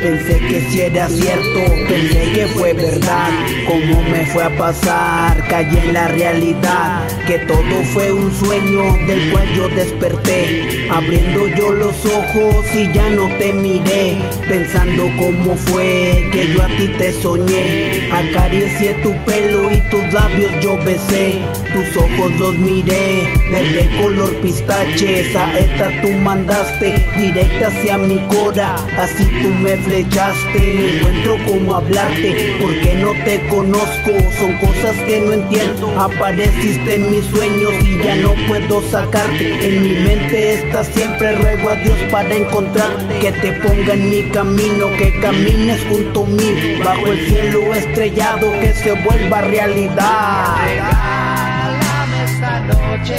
Pensé que si era cierto, pensé que fue verdad. Como me fue a pasar, caí en la realidad. Que todo fue un sueño del cual yo desperté. Abriendo yo los ojos y ya no te miré. Pensando cómo fue que yo a ti te soñé. Acaricié tu pelo y tus labios yo besé. Tus ojos los miré, verde color pistache. esta tú mandaste directa hacia mi cora. Así tú me flechaste. No encuentro cómo hablarte porque no te conozco. Son cosas que no entiendo. Apareciste en mis sueños y ya no puedo sacarte. En mi mente estás siempre. Ruego a Dios para encontrarte. Que te ponga en mi camino, que camines junto a mí. Bajo el cielo estrellado, que se vuelva realidad. Regálame esta noche,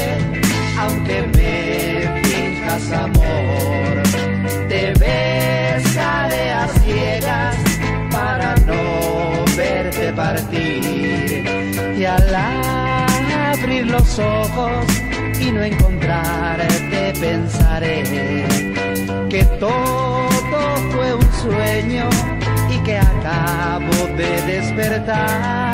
aunque me finjas amor. Te besaré a ciegas para no verte partir. Y al abrir los ojos y no encontrarte, pensaré que todo acabo de despertar.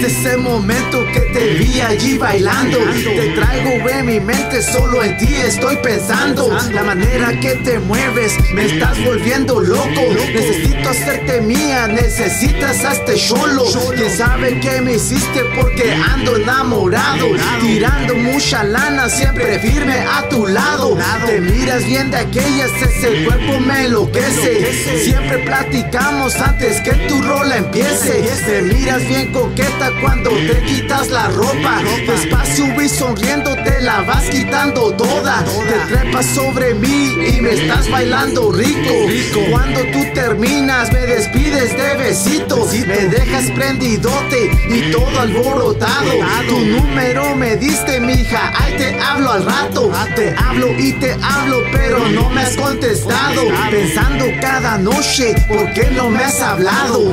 Desde ese momento que te vi allí bailando, te traigo en mi mente, solo en ti estoy pensando. La manera que te mueves, me estás volviendo loco. Necesito hacerte mía, necesitas a este cholo. Que sabe que me hiciste porque ando enamorado. Tirando mucha lana, siempre firme a tu lado. Te miras bien de aquellas, ese cuerpo me enloquece. Siempre platicamos antes que tu rola empiece. Te miras bien coqueta cuando te quitas la ropa. Despacio y sonriendo te la vas quitando toda. Te trepas sobre mí y me estás bailando rico. Cuando tú terminas me despides de besitos. Me dejas prendidote y todo alborotado. Tu número me diste, mija. Ay, te hablo al rato. Te hablo y te hablo, pero no me has contestado. Pensando cada noche, ¿por qué no me has hablado?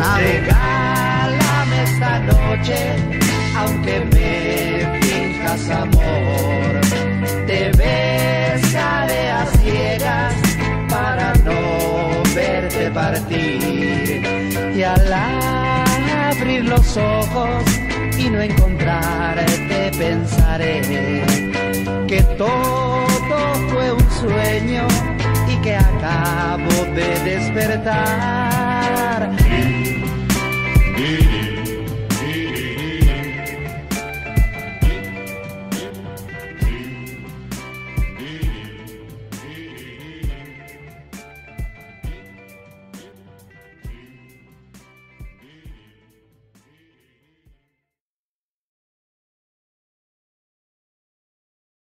Aunque me finjas amor. Te besaré a ciegas para no verte partir. Y al abrir los ojos y no encontrarte, pensaré que todo fue un sueño y que acabo de despertar.